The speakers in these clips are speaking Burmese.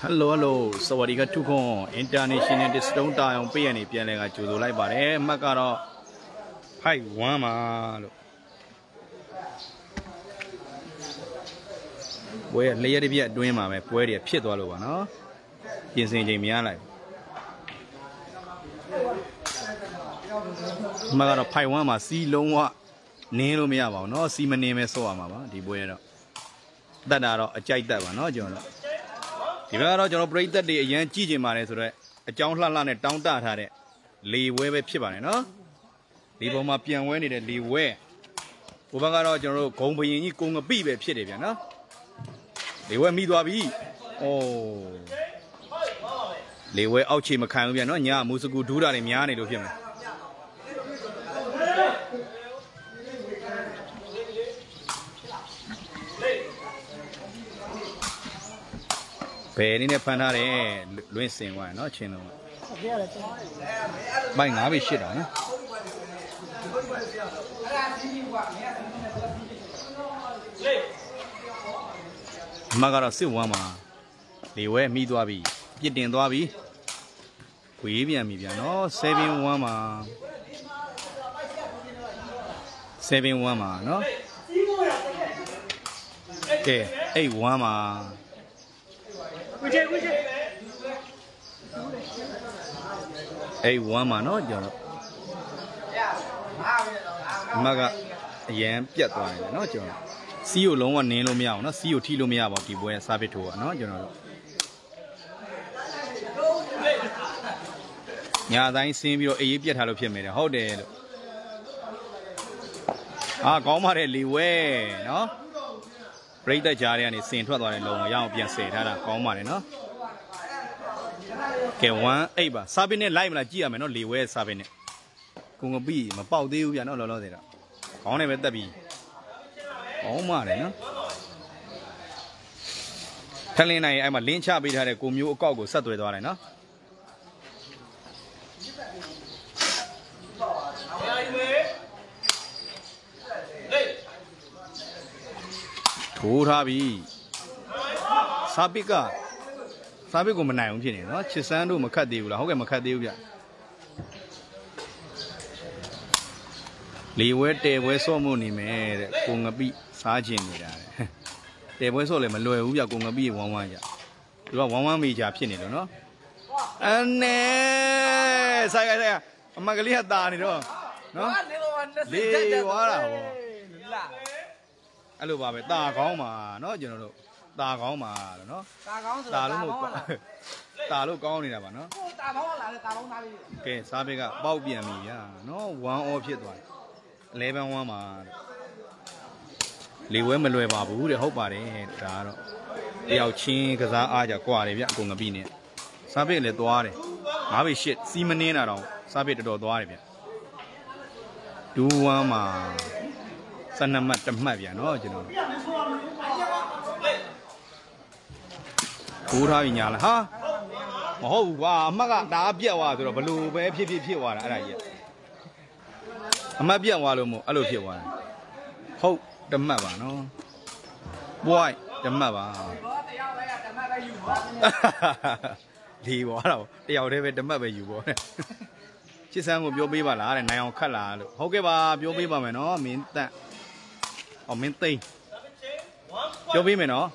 ဟယ်လိုဟယ်လိုစวัสดีครับทุกคน international discount တာအောင်ပေးရနေပြန်လဲကကြိုဆိုလိုက်ပါတယ်အမှတ်ကတော့5 1ပါလို့ပွဲလျက်တစ်ပြက်အတွင်းမှာပဲပွဲတွေဖြစ်သွားလို့ပါနော်ပြင်ဆင်ချိန်များလိုက်အမှတ်ကတော့5 1မှာစီးလုံးဝနင်းလို့မရပါဘူးเนาะစီမနင်းပဲဆော့ရမှာပါဒီပွဲတော့တတ်တာတော့အကြိုက်တက်ပါเนาะကျွန်တော်တို့ ဒီဘက်ကတော့ကျွန်တော်ပရိသတ်တွေအရန်ကြည့်ကြင်ပါတယ်ဆိုတော့အကြောင်းလှလှနဲ့တောင်းတထားတဲ့လေဝဲပဲဖြစ်ပါတယ်နော်ဒီပေါ်မှာပြန်ဝဲနေတဲ့လေဝဲဟိုဘက်ကတော့ကျွန်တော်တို့ဂုံဘရင်ကြီးကုံငပိပဲဖြစ်တယ်ဗျာနော်လေဝဲမိသွားပြီဩလေဝဲအောက်ခြေမခံဘူးဗျာနော်ညာမူစကူဒူးတာတွေများနေလို့ဖြစ်မှာ ဘယ်နည်းနဲ့ဖန်ထားတယ်လွင့်စင်သွားရနော်ချင်းလုံးမိုက်ငါးပြီရှစ်တာနော်အမကတော့စစ်ဝမ်းမှာလေဝဲမိသွားပြီပြစ်တင်သွားပြီခွေးပြန်ပြီဗျာနော်7 1မှာ7 1မှာနော်ကဲ8 1မှာ အဲ့ဝမ်းမှာနော်ကျွန်တော်အမကအရန်ပြတ်သွားတယ်နော်ကျွန်တော်စီးကိုလုံးဝနင်းလို့မရအောင်နော်စီးကိုထိလို့မရပါဘူးဒီပွဲစားပစ်ထိုးကနော်ကျွန်တော်တို့ညာတိုင်းဆင်းပြီးတော့အေးရေးပြတ်ထားလို့ဖြစ်နေတယ်ဟုတ်တယ်လို့အာကောင်းပါတယ်လီဝဲနော် ပြိတ္တကြားတွေကနေဆင်ထွက်သွားတဲ့လုံကိုရအောင်ပြန်ဆယ်ထားတာကောင်းပါတယ်နော်ကဲ1 8ပါစာပင်းနဲ့လိုက်မလားကြည့်ရမယ်နော်လေဝဲစာပင်းနဲ့ကိုငပိမပေါက်သေးဘူးဗျာနော်လောလောဆယ်တော့ခေါင်းနဲ့ပဲတက်ပြီးကောင်းပါတယ်နော်ထလင်းနိုင်အဲ့မှာလင်းချပေးထားတဲ့ကိုမျိုးအကောက်ကိုဆက်သွဲသွားတယ်နော် ထိုးထားပြီစာပစ်ကစာပစ်ကိုမနိုင်အောင်ဖြစ်နေနော်ချစ်စန်းတို့မခတ်သေးဘူးလားဟုတ်ကဲ့မခတ်သေးဘူးဗျလေဝဲတဲပွဲစော့မှုနေမယ်တဲ့ကိုငပိစားကျင်နေတာတဲ့တဲပွဲစော့လည်းမလွယ်ဘူးဗျကိုငပိဝမ်းဝမ်းကြသူကဝမ်းဝမ်းမိကြဖြစ်နေလို့နော်အနေဆိုင်ကဆိုင်အမကလေးကတာနေတော့နော်လေဝါတာဟော အဲ့လိုပါပဲတာကောင်းပါနော်ကျွန်တော်တို့တာကောင်းပါလို့နော် ตาကောင်းဆို တာ တော့ လို့မဟုတ်တာလို့ကောင်းနေတာပါနော် ဟိုตาကောင်းလာတယ်ตาကောင်းသားလေး ကဲစားဘက်ကပေါက်ပြန်ပြီဗျာနော်1 off ဖြစ်သွားတယ်11 1မှာလေဝဲမလွယ်ပါဘူးတဲ့ဟုတ်ပါတယ်ဒါကတော့တယောက်ချင်းကစားအားကြကွာတယ်ဗျအကုန်ငပိနေစားဘက်လည်းသွားတယ်ငါးပေရှစ်စီမနင်းတာတော့စားဘက်တော်တော်သွားတယ်ဗျဒူး1မှာ 12မှတ်တစ်မှတ်ဗျာနော်ကျွန်တော်ကိုးထားပြီညာလားဟာမဟုတ်ဘူးကွာအမှတ်ကဒါအပြက်သွားဆိုတော့ဘလို့ပဲဖြစ်ဖြစ်ဖြစ်သွားတာအဲ့ဒါကြီးအမှတ်ပြက်သွားလို့မို့အဲ့လိုဖြစ်သွားတယ်ဟုတ်တမှတ်ပါနော် point တမှတ်ပါတော့တရားပဲဓမ္မပဲယူပါလီသွားတော့တယောက်တည်းပဲတမှတ်ပဲယူပေါ့ချစ်စန်းကိုပြောပေးပါလားတဲ့နိုင်အောင်ခတ်လာလို့ဟုတ်ကဲ့ပါပြောပေးပါမယ်နော်မင်းတန့် အော်မင်းသိန်းပြောပေးမယ်နော်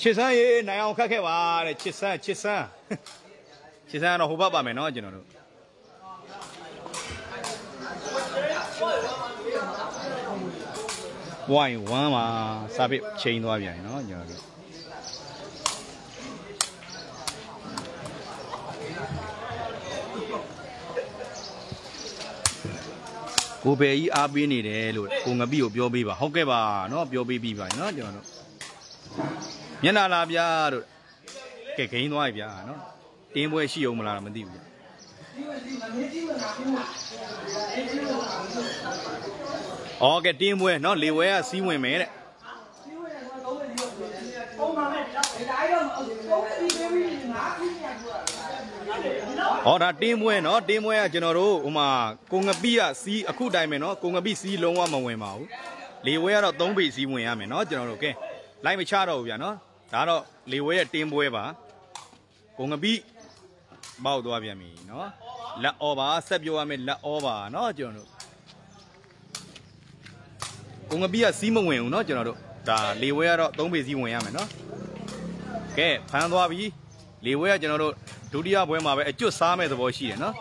ချစ်စန်းရေနိုင်အောင်ခတ်ခဲ့ပါတဲ့ချစ်စန်းချစ်စန်းချစ်စန်းကတော့ဟိုဘက်ပါမယ်နော်ကျွန်တော်တို့ဝိုင်း1မှာစာပစ်ချိန်သွားပြန်နော်ကျွန်တော်တို့ ကိုဘယ်ကြီးအားပေးနေတယ်လို့ကိုငပိကိုပြောပေးပါဟုတ်ကဲ့ပါနော်ပြောပေးပြီးပါနော်ကျွန်တော်တို့မျက်နာလာဗျာတို့ကဲဂိမ်းသွားပြီဗျာနော်တင်းပွဲရှိအောင်မလားမသိဘူးဗျာအော်ကဲတင်းပွဲနော်လေဝဲကစီးဝင်မယ်တဲ့ ဩဒါတင်းမွဲနော်တင်းမွဲကကျွန်တော်တို့ဟိုမှာကိုငပိကစီးအခုတိုင်မယ်နော်ကိုငပိစီးလုံးဝမဝင်ပါဘူးလေဝဲကတော့၃ပေစီးဝင်ရမယ်နော်ကျွန်တော်တို့ကဲလိုက်မချတော့ဘူးဗျာနော်ဒါတော့လေဝဲရဲ့တင်းပွဲပါကိုငပိပေါက်သွားပြန်ပြီနော်လက်အော်ပါဆက်ပြောရမယ်လက်အော်ပါနော်ကျွန်တော်တို့ကိုငပိကစီးမဝင်ဘူးနော်ကျွန်တော်တို့ဒါလေဝဲကတော့၃ပေစီးဝင်ရမယ်နော်ကဲဖမ်းသွားပြီလေဝဲကကျွန်တော်တို့ ဒုတိယပွဲမှာပဲအကျွတ်စားမဲ့သဘောရှိတယ်နော်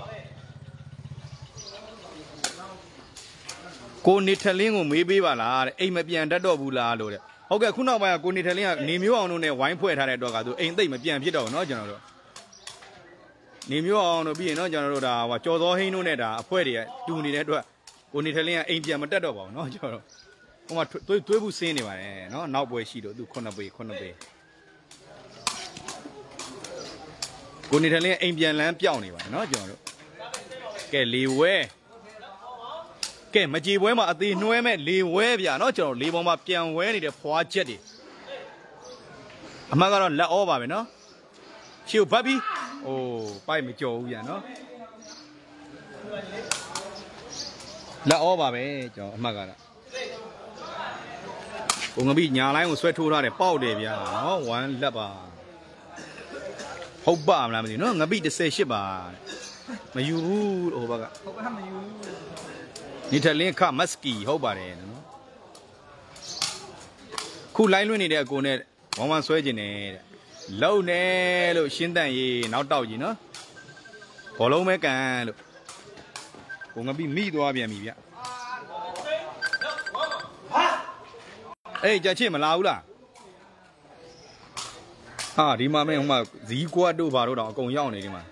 ကိုနေထလင်းကိုမေးပေးပါလားတဲ့အိမ်မပြန်တတ်တော့ဘူးလားလို့တဲ့ဟုတ်ကဲ့ခုနောက်ပိုင်းကကိုနေထလင်းကနေမျိုးအောင်တို့နဲ့ဝိုင်းဖွဲ့ထားတဲ့အတွက်ကသူအိမ်သိမ့်မပြန်ဖြစ်တော့ဘူးနော်ကျွန်တော်တို့နေမျိုးအောင်တို့ပြီးရင်နော်ကျွန်တော်တို့ဒါဟိုကြော်သောဟင်းတို့နဲ့ဒါအဖွဲ့တွေကတူနေတဲ့အတွက်ကိုနေထလင်းကအိမ်ပြန်မတက်တော့ပါဘူးနော်ကျွန်တော်တို့ဟိုမှာသွေးသွေးဘူးစင်းနေပါတယ်နော်နောက်ပွဲရှိတော့သူ9ပွဲ9ပွဲ ကိုနေထိုင်လေးအိမ်ပြန်လန်းပြောင်းနေပါတယ်နော်ကျွန်တော်တို့ကဲလေဝဲကဲမကြေပွဲမှာအသေးနှွဲမဲ့လေဝဲဗျာနော်ကျွန်တော်လေပေါ်မှာပြန်ဝဲနေတဲ့ဖွာချက်တွေအမှန်ကတော့လက်ဩပါပဲနော်ရှေ့ဘတ်ပြီးဟိုပိုက်မကြော်ဘူးဗျာနော်လက်ဩပါပဲကျွန်တော်အမှတ်ကတော့ကိုငပိညာလိုင်းကိုဆွဲထိုးထားတယ်ပေါက်တယ်ဗျာနော်ဝမ်းလက်ပါ ဟုတ်ပါမလားမသိဘူးနော်ငပိ18ပါမယူဘူးဟိုဘက်ကဟုတ်ပါမယူနေထလင်းခမတ်စကီဟုတ်ပါတယ်နော်ခုလိုင်းလွင့်နေတဲ့အကိုနဲ့ဝမ်းဝမ်းဆွဲကျင်တယ်တဲ့လုံနေလို့ရှင်းတန့်ရေးနောက်တောက်ကြီးနော်ဘောလုံးပဲကန်လို့ကိုငပိမိသွားပြန်ပြီဗျအေးကြချစ်မလာဘူးလား ဟာဒီမှာမင်းဟိုမှာဇီးကွာတို့ဘာတို့တော့အကုန်ရောက်နေဒီမှာ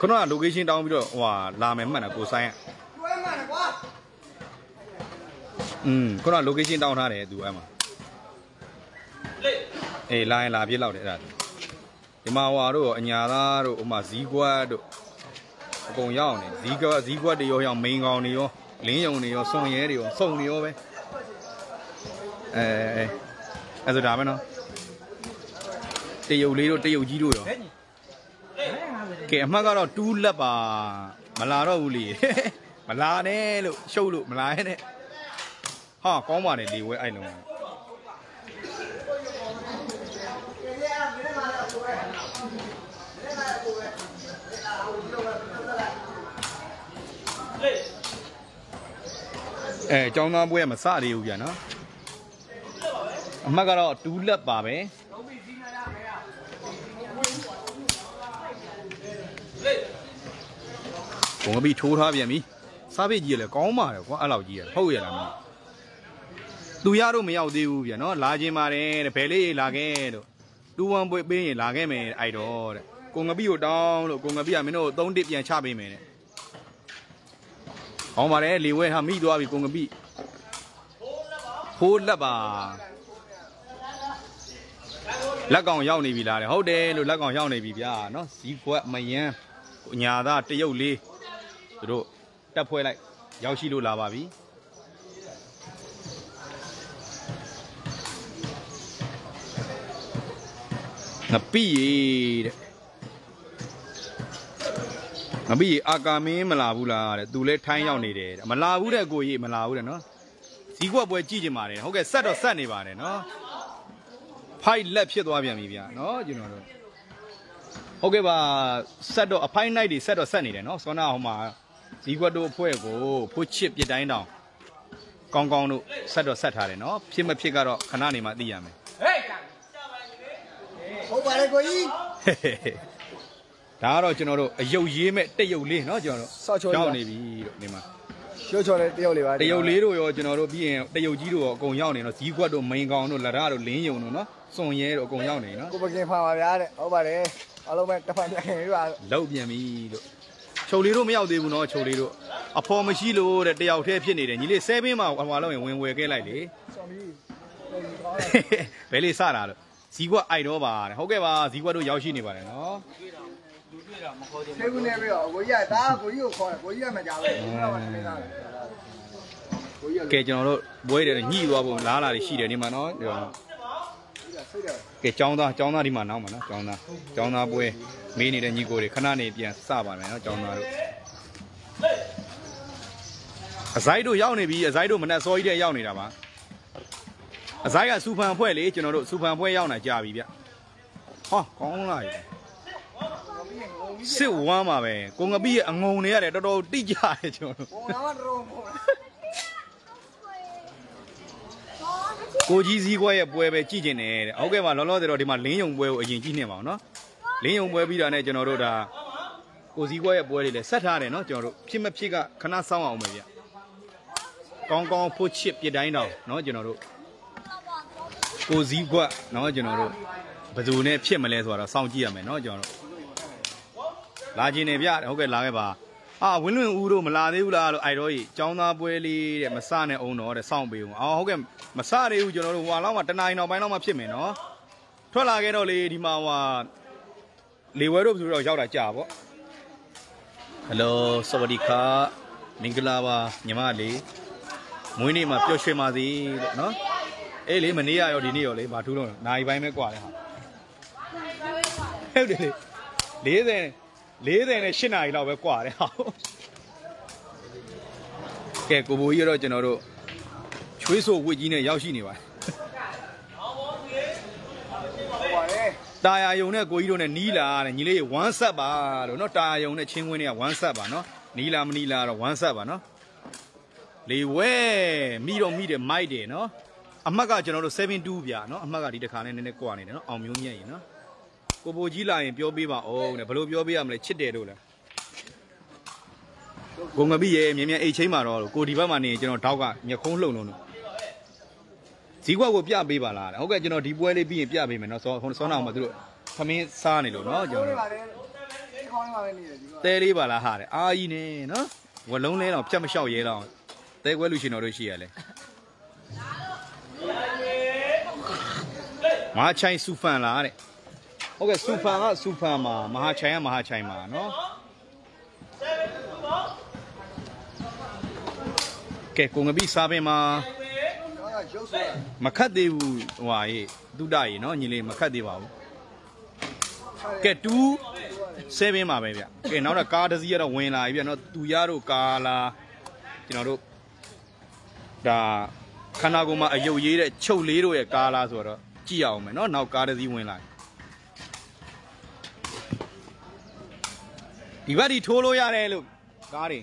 ခုနက location တောင်းပြီးတော့ဟိုဟာလာမယ်မှတ်တာကိုဆိုင်ကတွဲမှန်ကွာอืมခုနက location တောင်းထားတယ်သူအဲ့မှာအေးလာရင်လာပြစ်လောက်တယ်အဲ့ဒါဒီမှာဟွာတို့ရောအညာသားတို့ဟိုမှာဇီးကွက်တို့အကုန်ရောက်နေဇီးကွက်ဇီးကွက်တွေရောရောက်မိန်ကောင်တွေရောလင်းယုံတွေရောစွန်ရဲတွေရောစုံတွေရောပဲအဲအဲ အဲ့ဆိုဒါပဲနော်တရုတ်လေးတို့တရုတ်ကြီးတို့ရောကဲအမှတ်ကတော့တူးလက်ပါမလာတော့ဘူးလေမလာနဲ့လို့ရှုပ်လို့မလာရဲ့နဲ့ဟာကောင်းပါတယ်လေဝဲအဲ့လုံးအဲကျောင်းသားပွဲမစသေးဘူးဗျာနော် အမှတ်ကတော့တူးလက်ပါပဲဘုံကပြီးထိုးထားပြန်ပြီစားပိတ်ကြီးရလဲကောင်းပါတယ်ကွာအဲ့လောက်ကြီးရဟုတ်ရလားမသိသူရတော့မရောက်သေးဘူးဗျာနော်လာခြင်းပါတယ်တဲ့ဘယ်လေးလာခဲ့လို့တူဝမ်ပွေပေးရင်လာခဲ့မယ်အဲ့တော့တဲ့ကိုငပိကိုတောင်းလို့ကိုငပိကမင်းတို့သုံးတစ်ပြန်ချပေးမယ်တဲ့ကောင်းပါတယ်လေဝဲဟာမိသွားပြီကိုငပိဖိုးလက်ပါလက် ကောင်ရောက်နေပြီလားတဲ့ဟုတ်တယ်လို့လက်ကောင်ရောက်နေပြီဗျာနော်ဇီးခွက်မယန်းညာသားတရုတ်လေးသူတို့တက်ဖွဲလိုက်ရောက်ရှိလို့လာပါပြီငပိရေတဲ့ငပိရေအာကာမင်းမလာဘူးလားတဲ့သူလဲထိုင်းရောက်နေတယ်တဲ့မလာဘူးတဲ့ကိုကြီးမလာဘူးတဲ့နော်ဇီးကွက်ပွဲကြည့်ကြပါတယ်ဟုတ်ကဲ့ဆက်တော့ဆက်နေပါတယ်နော် ဖိုက်လက်ဖြစ်သွားပြန်ပြီဗျာနော်ကျွန်တော်တို့ဟုတ်ကဲ့ပါဆက်တော့အဖိုင်းနိုင်တွေဆက်တော့ဆက်နေတယ်နော်စောနာဟိုမှာဇီကွက်တို့အဖွဲ့ကိုဖိုးချစ်ပြစ်တိုင်းတောင်ကောင်းကောင်းတို့ဆက်တော့ဆက်ထားတယ်နော်ဖြစ်မဖြစ်ကတော့ခဏနေမှသိရမယ်ဟေးဟုတ်ပါလေကိုကြီးဒါကတော့ကျွန်တော်တို့အယုတ်ရေးမဲ့တက်ယုတ်လေးနော်ကျွန်တော်တို့ဆော့ချော်ရောက်နေပြီတို့ဒီမှာ ရွှေချော်တဲ့တယောက်လေးပါတယုတ်လေးတို့ရောကျွန်တော်တို့ပြီးရင်တယုတ်ကြီးတို့ရောအကုန်ရောက်နေနော်ဇီကွက်တို့မိန်ကောင်တို့လရတို့လင်းယုံတို့နော်စွန်ရဲတို့အကုန်ရောက်နေနော်ကိုပကင်ဖာပါဗျာတဲ့ဟုတ်ပါတယ်အားလုံးပဲတစ်ဖက်တစ်ခင်ပြပါလောက်ပြန်ပြီလို့ချုပ်လေးတို့မရောက်သေးဘူးနော်ချုပ်လေးတို့အဖော်မရှိလို့တဲ့တယောက်တည်းဖြစ်နေတယ်ညီလေးဆဲဘင်းမှာဟိုလောက်ရင်ဝင်ဝယ်ခဲ့လိုက်လေဆော်ပြီးဘယ်လေးစတာလို့ဇီကွက်အိုက်တော့ပါတဲ့ဟုတ်ကဲ့ပါဇီကွက်တို့ရောက်ရှိနေပါတယ်နော် ဆေးကူနေပြီးတော့ကိုကြီးကဒါကိုကြီးကိုခေါ်တယ်ကိုကြီးကမကြောက်ဘူးကိုကြီးကမနေသားတယ်ကိုကြီးက ကဲကျွန်တော်တို့ဘွဲတယ်ညှိသွားဖို့လားလာတွေရှိတယ်ဒီမှာနော်ဒီမှာ ဆိတ်တယ် ကဲចောင်းသားចောင်းသားဒီမှာနောက်မှာနော်ចောင်းသားចောင်းသားပွဲမေးနေတဲ့ညီကိုတွေခဏနေပြန်စပါမယ်နော်ចောင်းသားတို့အစိုက်တို့ရောက်နေပြီအစိုက်တို့မနဲ့စောကြီးတဲ့ရောက်နေတာပါအစိုက်ကစူဖန်ဖွဲ့လေကျွန်တော်တို့စူဖန်ဖွဲ့ရောက်နေကြပြီဗျ ဟာကောင်းလာပြီ ပြီးရင်ငုံပြီး စစ်ဝမ်းပါပဲကိုငပိရဲ့အငုံတွေရတယ်တော်တော်တိကျတယ်ကျွန်တော်ပုံတော့တော့ပုံကိုကြီးစည်းခွဲရဲ့ပွဲပဲကြည့်ကျင်တယ်တဲ့ဟုတ်ကဲ့ပါလောလောဆယ်တော့ဒီမှာလင်းယုံပွဲကိုအရင်ကြည့်နေပါအောင်နော်လင်းယုံပွဲပြီးတာနဲ့ကျွန်တော်တို့ဒါကိုစည်းခွဲရဲ့ပွဲတွေလည်းဆက်ထားတယ်နော်ကျွန်တော်တို့ဖြစ်မဖြစ်ကခဏစောင့်အောင်ပဲဗျကောင်းကောင်းဖို့ချစ်ပြတိုင်းတော့နော်ကျွန်တော်တို့ကိုစည်းခွက်နော်ကျွန်တော်တို့ဘယ်သူနဲ့ဖြစ်မလဲဆိုတော့စောင့်ကြည့်ရမယ်နော်ကျွန်တော်တို့ လာခြင်းနေဗျဟုတ်ကဲ့လာခဲ့ပါအာဝင်းလွင်ဦးတို့မလာသေးဘူးလားလို့အိုက်တော့ကြီးចောင်းသားပွဲလေးတဲ့မစနဲ့အောင်တော့တဲ့စောင့်ပေးဦးအော်ဟုတ်ကဲ့မစသေးဘူးကျွန်တော်တို့ဟိုလောက်မှတနားရီနောက်ပိုင်းလောက်မှဖြစ်မယ်နော်ထွက်လာခဲ့တော့လေဒီမှာဟိုလေဝဲတို့ဆိုတော့ရောက်တာကြာပေါ့ဟယ်လိုစวัสดีครับမင်္ဂလာပါညီမလေးမွေးနေ့မှာပျော်ရွှင်ပါစေလို့နော်အေးလေမနေ့ကရောဒီနေ့ရောလေမထူးတော့နာရီပိုင်းပဲกว่าလေဟာဟုတ်တယ်လေ40 40နဲ့8နာရီလောက်ပဲကွာတယ်ဟာကဲကိုဘိုးကြီးကတော့ကျွန်တော်တို့ချွေးဆိုဝစ်ကြီးနဲ့ရောက်ရှိနေပါတယ်တာယာယုံနဲ့ကိုကြီးတို့နဲ့နီးလာတဲ့ညီလေးဝမ်းဆက်ပါလို့နော်တာယာယုံနဲ့ချင်းဝင်းတွေကဝမ်းဆက်ပါနော်နီးလာမနီးလာတော့ဝမ်းဆက်ပါနော်လေဝဲမိတော့မိတယ်မိုက်တယ်နော်အမှတ်ကကျွန်တော်တို့72ဗျာနော်အမှတ်ကဒီတစ်ခါနဲ့နည်းနည်းကွာနေတယ်နော်အောင်မျိုးမြတ်ရင်နော် ကိုဘိုကြီးလာရင်ပြောပေးပါအောင်တဲ့ဘယ်လိုပြောပေးရမလဲချစ်တယ်တို့လားကိုငပိရဲ့မြင်မြန်အိတ်ချင်းမှာတော့ကိုဒီဘက်မှာနေရင်ကျွန်တော်တောက်ကညခုံးလှုံလုံးလို့ဇီးကွက်ကိုပြပေးပါလားတဲ့ဟုတ်ကဲ့ကျွန်တော်ဒီပွဲလေးပြီးရင်ပြပေးမယ်နော်စောစောနာအောင်မသူတို့သမင်းစားနေလို့နော်ကျွန်တော်တို့ပါလေဒီခေါင်းလေးပါပဲနေတယ်ဒီကတဲလေးပါလားဟာတဲ့အာကြီးနေနော်ဝလုံးလဲတော့ဖြတ်မလျှောက်ရဲတော့တဲကွဲလူရှင်တော်တို့ရှိရလဲမဟာချိုင်စူဖန်လားတဲ့ ဟုတ်ကဲ့စူဖန်ကစူဖန်မှာမဟာချိုင်ကမဟာချိုင်မှာနော်ကဲကိုငပိစားပင်မှာတော့ရုပ်ဆိုတာမခတ်သေးဘူးဟိုဟာရေးတုဒ္ဒရေနော်ညီလေးမခတ်သေးပါဘူးကဲ2 7ပါပဲဗျကဲနောက်တော့ကားတစ်စီးကတော့ဝင်လာပြီဗျနော်သူရတို့ကားလာကျွန်တော်တို့ဒါခန္ဓာကိုယ်မှာအယုတ်ရေးတဲ့ချုပ်လေးတို့ရဲ့ကားလားဆိုတော့ကြည့်အောင်မယ်နော်နောက်ကားတစ်စီးဝင်လာ ဒီဘက်ဒီထိုးလို့ရတယ်လို့ကားတွေ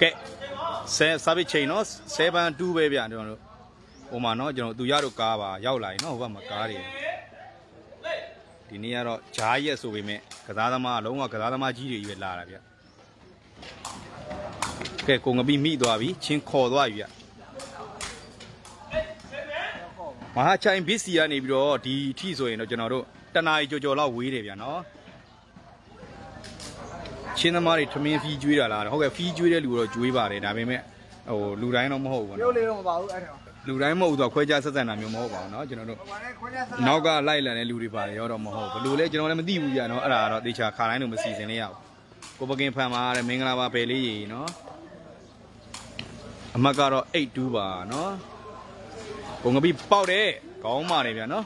ကဲဆယ် service chain နော်7 2ပဲဗျကျွန်တော်တို့ဟိုမှာနော်ကျွန်တော်သူရတို့ကားပါရောက်လာရင်နော်ဟိုဘက်မှာကားတွေဒီနေ့ကတော့ဂျားရက်ဆိုပေမဲ့ကစားသမားအလုံးဝကစားသမားကြီးတွေကြီးပဲလာတာဗျကဲကိုငပိမိသွားပြီချင်းခေါ်သွားပြီဗျမဟာချိုင်ဘစ်စီကနေပြီးတော့ဒီအထိဆိုရင်တော့ကျွန်တော်တို့တနာရီကြော်ကြော်လောက်ဝေးတယ်ဗျနော် ချင်းသမားတွေထမင်းဖီးကျွေးတာလားဟုတ်ကဲ့ဖီးကျွေးတဲ့လူတော့ကျွေးပါတယ်ဒါပေမဲ့ဟိုလူတိုင်းတော့မဟုတ်ဘူး ရုပ် နော် လေးတော့မပါဘူးအဲ့ဒါ လူတိုင်းမဟုတ်ဘူးဆိုတော့ခွဲခြားဆက်ဆံတာမျိုးမဟုတ်ပါဘူးเนาะကျွန်တော်တို့ ဟိုပါလေခွင့်ရဆက် နောက်ကလိုက်လံတဲ့လူတွေပါတယ်ရောတော့မဟုတ်ဘယ်လိုလဲကျွန်တော်လည်းမသိဘူးကြာနော်အဲ့ဒါကတော့တေချာခါတိုင်းလို့မစီစဉ်လေးရဘူးကိုပကင်ဖန်ပါတဲ့မင်္ဂလာပါပဲလေးကြီးနော်အမတ်ကတော့82ပါနော်ကိုငပိပေါက်တယ်ကောင်းပါတယ်ဗျာနော်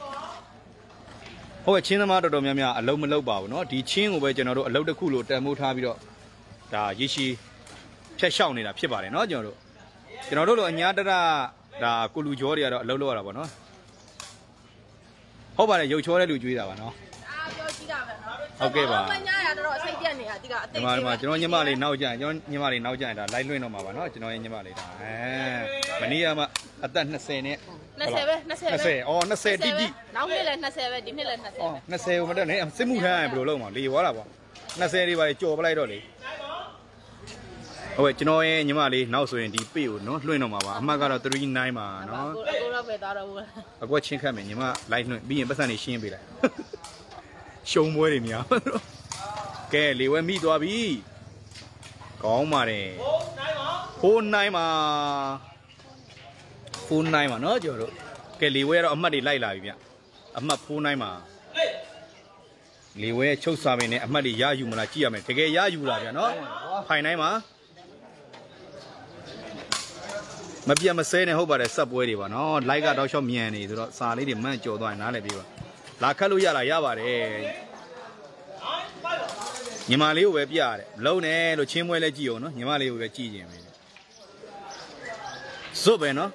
ဟုတ်ကဲ့ချင်းသမားတော်တော်များများအလုံးမလုံးပါဘူးနော်ဒီချင်းကိုပဲကျွန်တော်တို့အလုံးတစ်ခုလို့တန်မိုးထားပြီးတော့ဒါရေရှည်ဖြတ်လျှောက်နေတာဖြစ်ပါတယ်နော်ကျွန်တော်တို့ကျွန်တော်တို့လိုအညာတရဒါကိုလူကျော်တွေကတော့အလုံးလောက်ရတာပေါ့နော်ဟုတ်ပါတယ်ရုပ်ချောတဲ့လူကျွေးတာပါနော်အားပြောကြည့်တာပဲနော်ဟုတ်ကဲ့ပါမညာရတော့စိတ်ပြက်နေတာဒီကအဒီသိမှာဒီမှာကျွန်တော်ညီမလေးနောက်ကြရင်ကျွန်တော်ညီမလေးနောက်ကြရင်ဒါလိုက်လွှင့်တော့မှာပါနော်ကျွန်တော်ရဲ့ညီမလေးဒါအဲမနေ့ကမှအသက်20နဲ့ 20ပဲ20ပဲ20အော်20တိတိနောက်နှစ်လည်း20ပဲဒီနှစ်လည်း20အော်20ကိုမတက်နဲ့စစ်မှုထမ်းရင်ဘယ်လိုလုပ်မှာလေဝါတာပေါ့20တွေပါကြော်ပလိုက်တော့လေဟုတ်ကဲ့ကျွန်တော်ရဲ့ညီမလေးနောက်ဆိုရင်ဒီပေကိုနော်လွှင့်တော့မှာပါအမှတ်ကတော့39ပါနော်ကိုကိုတော့ပဲသားတော့ဘူးအကွက်ချင်းခတ်မယ်ညီမလိုက်လွှင့်ပြီးရင်ပတ်စံနေရှင်းပေးလိုက်ရှုံပွဲတွေများကဲလေဝဲမိသွားပြီကောင်းပါတယ်ဖိုးနိုင်ပါဖိုးနိုင်ပါ နော်ကျွန်တော်တို့ကဲလေဝဲကတော့အမှတ်တွေလိုက်လာပြီဗျအမှတ်ဖိုးနိုင်ပါလေဝဲချုပ်စာပင်နဲ့အမှတ်တွေရယူမလားကြည့်ရမယ်တကယ်ရယူလာဗျနော်ဖိုင်နိုင်ပါမပြတ်မစဲနဲ့ဟုတ်ပါတယ်စက်ပွဲတွေပါနော်လိုက်ကတော့ရှော့မြန်နေဆိုတော့စာလေးတွေမှန့်ကြော်သွားရင်နားလည်ပြီးပါလာခတ်လို့ရတာရပါတယ်ညီမလေးကိုပဲပြရတယ်မလုံးနဲ့လို့ချင်းမွဲလဲကြည့်အောင်နော်ညီမလေးကိုပဲကြည့်ခြင်းပဲဇွတ်ပဲနော်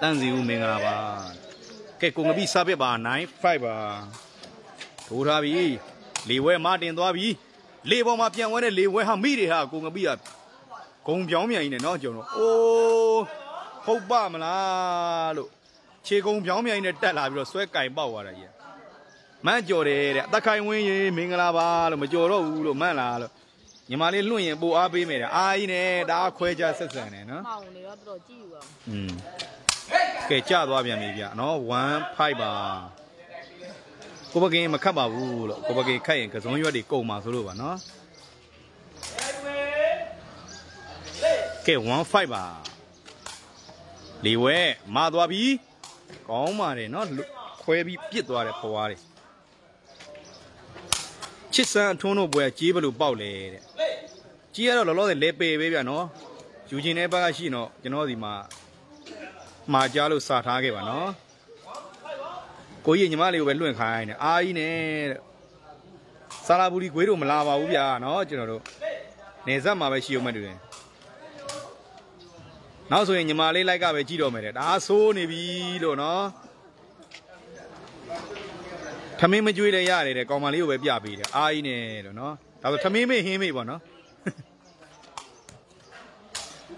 တန်းစီဦးမင်္ဂလာပါကဲကိုငပိစားပစ်ပါ95ပါထိုးထားပြီလေဝဲမတင်သွားပြီလေပေါ်မှာပြန်ဝဲတဲ့လေဝဲဟာမိတွေဟာကိုငပိကဂုံပြောင်းမြန်ကြီးနဲ့နော်ကျွန်တော်အိုးဟုတ်ပါမလားလို့ခြေကုံပြောင်းမြန်ကြီးနဲ့တက်လာပြီးတော့ဆွဲကင်ပေါက်သွားတာကြီးမန်းကြော်တယ်တဲ့အသက်ခိုင်ဝင်းရေမင်္ဂလာပါလို့မကြော်တော့ဘူးလို့မှန်လားလို့ ညီမလေးလွှင့်ရင်ပိုအားပေးမယ်တဲ့အားကြီးနဲ့ဒါခွဲကြဆက်ဆံတယ်နော်မောင်နေတော့တော်တော်ကြည့်ယူအောင်อืมကဲကြသွားပြန်ပြီဗျနော်1 5ပါကိုပကင်းမခတ်ပါဘူးလို့ကိုပကင်းခတ်ရင်ကစုံရွက်တွေကုန်ပါဆိုလို့ပါနော်ကဲ1 5ပါလေဝဲမသွားပြီကောင်းပါတယ်နော်ခွဲပြီးပြစ်သွားတဲ့ပွားတယ် ချစ်စမ်းအထွန်းတို့ပွဲကြေးဘလို့ပေါက်လဲတဲ့ကြေးကတော့လောလောဆယ်လဲပေပဲဗျာနော်ယူကျင်တဲ့ဘက်ကရှိတော့ကျွန်တော်ဒီမှာမှာကြားလို့စာထားခဲ့ပါနော်ကိုကြီးညီမလေးကိုပဲလွင့်ခိုင်းတယ်အာကြီးနဲ့တဲ့ဆာလာဘူးဒီဂွေးတို့မလာပါဘူးဗျာနော်ကျွန်တော်တို့နေဆက်မှာပဲရှိအောင်မတူတယ်နောက်ဆိုရင်ညီမလေးလိုက်ကပဲကြည့်တော့မယ်တဲ့ဒါဆိုးနေပြီလို့နော် ထမင်းမကြွေးလည်းရတယ်တဲ့ကောင်မလေးကိုပဲပြပေးတယ်အားကြီးနေလို့နော်ဒါဆိုထမင်းမေ့ဟင်းမေ့ပေါ့နော်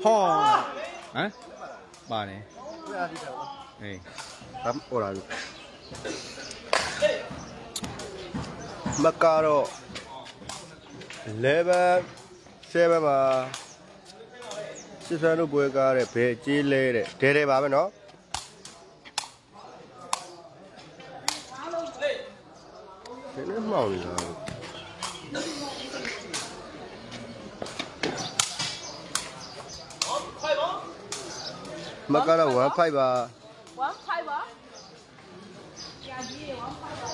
ဟောဟမ်ပါတယ်ဟေးဘာဟောလာလို့မကတော့ level 7ပါစစ်စံတို့ပွဲကားတဲ့ဘယ်ကြေးလဲတဲ့ဒဲတယ်ပါပဲနော် မှောင်နေတာမကတော့15ပါ ဝမ်ဖိုင်ပါ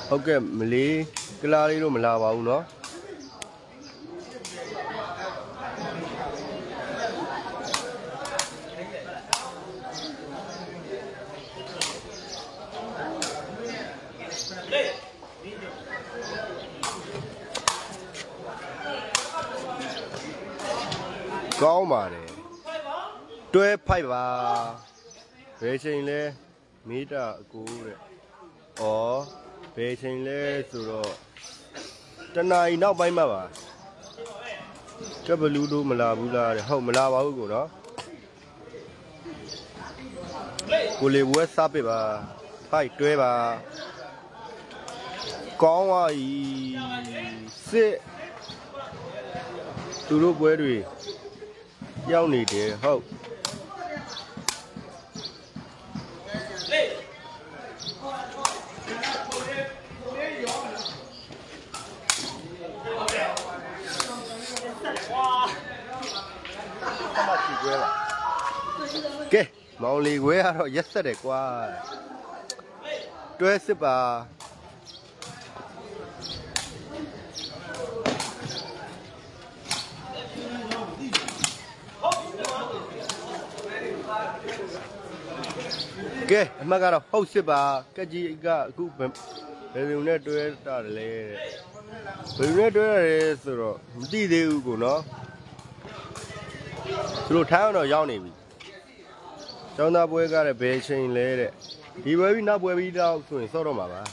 ဟုတ်ကဲ့မလေးကလာလေးတော့မလာပါဘူးเนาะ ကောင်းပါတယ်တွဲဖိုက်ပါဘယ်ချိန်လဲမီတာအကူတဲ့။ဩဘယ်ချိန်လဲဆိုတော့တနာရီနောက်ပိုင်းမှာပါ။ကဘလူးတို့မလာဘူးလားတဲ့။ဟုတ်မလာပါဘူးကိုနော်။ကိုလေဝက်စားပြပါ။ဖိုက်တွဲပါ။ကောင်းပါဤစစ်သူတို့ပွဲတွေ ရောက်နေတယ်ဟုတ်အမချီခွဲပါကဲမောင်လီ ခွဲကတော့ရက်ဆက်တယ်ကွာတွဲစစ်ပါကဲအမကတော့ဟုတ်စစ်ပါကက်ကြီးကအခုဘယ်ဘယ်လိုနဲ့တွဲတာလဲတဲ့ဘယ်လိုနဲ့တွဲရတယ်ဆိုတော့မသိသေးဘူးကိုနော်သူတို့ထိုင်းအောင်တော့ရောက်နေပြီ။ကျောင်းသားပွဲကလည်းဘယ်ချိန်လဲတဲ့။ဒီပွဲပြီးနောက်ပွဲပြီးတော့ဆိုရင်စောတော့မှာပါ။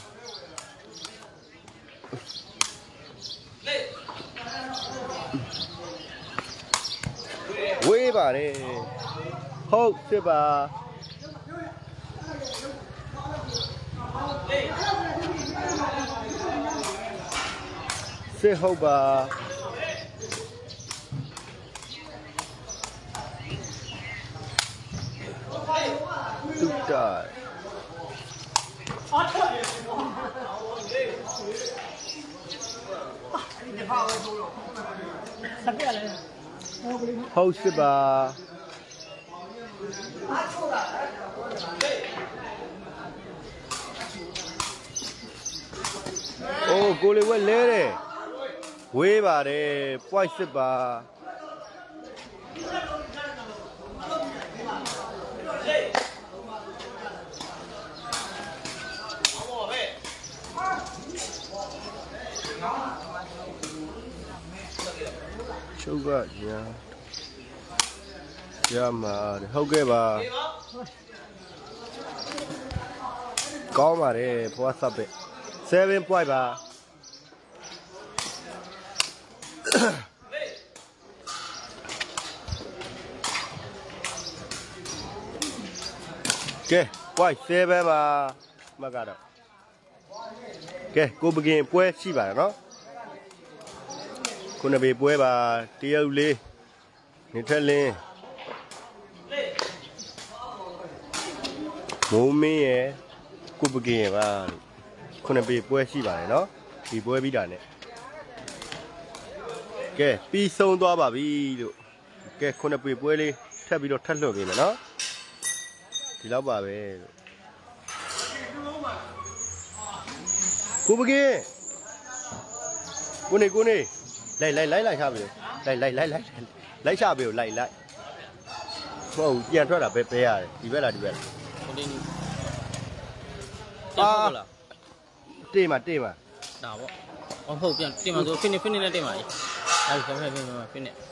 ဝေးပါတယ်။ဟုတ်စစ်ပါ စစ်ဟုတ်ပါတုတ္တဟုတ်စစ်ပါအိုးကိုလေးဝက်လဲတယ် ဝေးပါတယ်ပွိုက်စစ်ပါချုပ်ကညာရမှာတဲ့ဟုတ်ကဲ့ပါကောင်းပါတယ်ဖွားဆက်ပဲ7 point ပါ ကဲ point 7ပါမှတ်ကတော့ကဲကိုပကင်ပွဲရှိပါတယ်နော်ခုနဘေပွဲပါတရုတ်လေးနေထက်လင်းမိုးမင်းရဲ့ကိုပကင်ရဲ့ပါခုနဘေပွဲရှိပါတယ်နော်ဒီပွဲပြီးတာနဲ့ ကဲပြီးဆုံးသွားပါပြီလို့ကဲခုနဘေပွဲလေးထပ်ပြီးတော့ထပ်လွှတ်ပေးမယ်နော်ဒီလောက်ပါပဲလို့ကိုပကင်ကိုနေကိုနေလိုက်လိုက်လိုက်လိုက်ချပြီလိုက်လိုက်လိုက်လိုက်လိုက်ချပြီလိုက်လိုက်မဟုတ်ဘူးပြန်ထွက်တာပဲပဲရတယ်ဒီဘက်လားဒီဘက်လားကိုတင်းနီအာဟုတ်လားတေးမှာတေးမှာဒါပေါ့အော်ဟုတ်ပြန်တင်မှာဆို finish finish နဲ့တင်ပါလေအဲ့ဒီဖက် ဖက်ဖက်ဖက် finish